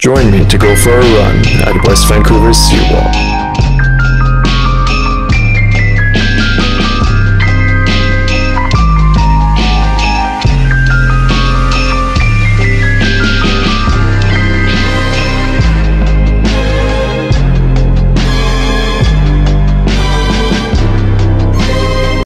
Join me to go for a run at West Vancouver's seawall.